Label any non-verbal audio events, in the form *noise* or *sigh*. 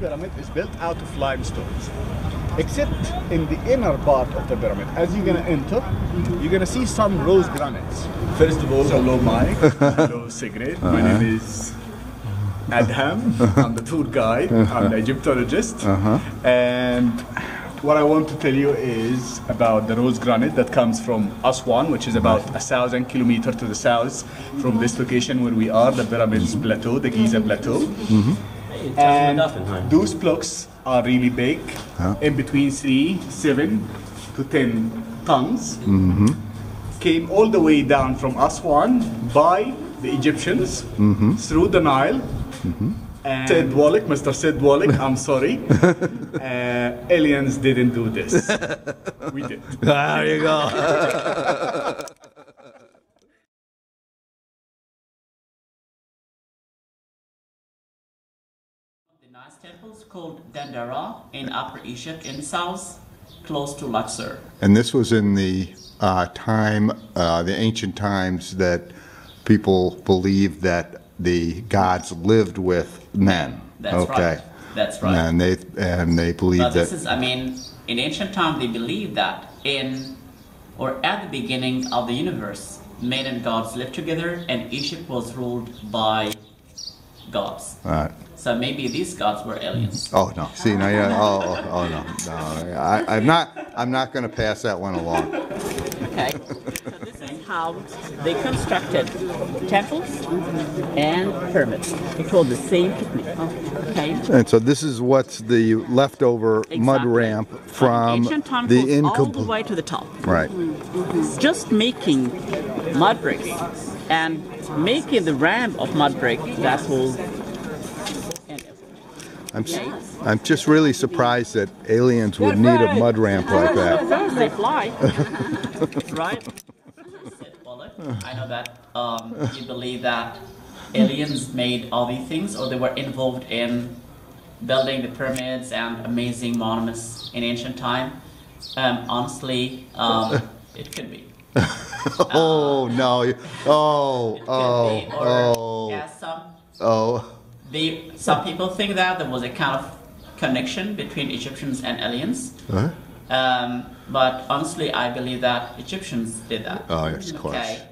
pyramid is built out of limestones. Except in the inner part of the pyramid, as you're gonna enter, you're gonna see some rose granites. First of all, hello Mike, *laughs* hello Sigrid. My uh-huh. name is Adham. Uh-huh. I'm the tour guide. Uh-huh. I'm the Egyptologist. And what I want to tell you is about the rose granite that comes from Aswan, which is about a thousand kilometers to the south from this location where we are, the Pyramids Plateau, the Giza Plateau. Mm-hmm. And those blocks are really big, in between three, seven to ten tons. Mm-hmm. Came all the way down from Aswan by the Egyptians mm-hmm. through the Nile. Mm-hmm. And Sid Wallach, Mr. Sid Wallach, I'm sorry. *laughs* uh, aliens didn't do this. *laughs* We did. There you go. *laughs* nice temples called Dendera in Upper Egypt in the south, close to Luxor. And this was in the uh, time, uh, the ancient times that people believed that the gods lived with men. That's okay. right. That's right. And they and they believed But this is. I mean, in ancient time they believed that in or at the beginning of the universe, men and gods lived together, and Egypt was ruled by gods. Right. So maybe these gods were aliens. Oh no! See now, yeah, oh, oh, oh no, no! I, I'm not. I'm not going to pass that one along. Okay. so this is how they constructed temples and pyramids. They told the same technique. Oh, okay. And so this is what's the leftover mud ramp From the goes all the way to the top. Right. Just making mud bricks and making the ramp of mud brick that will. I'm. s- I'm just really surprised that aliens would need a mud ramp like that. *laughs* They fly, *laughs* right? I know that um, you believe that aliens made all these things, or they were involved in building the pyramids and amazing monuments in ancient time. Um, honestly, um, *laughs* it could be. Oh no! Oh It could oh be. Or, oh yeah, some oh! They, some people think that there was a kind of connection between Egyptians and aliens. Huh? Um, but honestly, I believe that Egyptians did that. Oh, yes, of course. Okay.